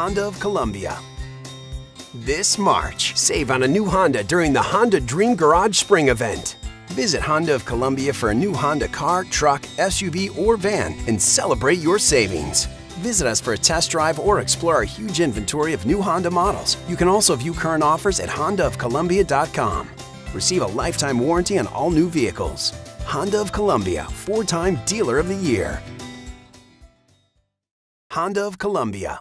Honda of Columbia. This March, save on a new Honda during the Honda Dream Garage Spring event. Visit Honda of Columbia for a new Honda car, truck, SUV, or van and celebrate your savings. Visit us for a test drive or explore our huge inventory of new Honda models. You can also view current offers at HondaofColumbia.com. Receive a lifetime warranty on all new vehicles. Honda of Columbia, four time Dealer of the Year. Honda of Columbia,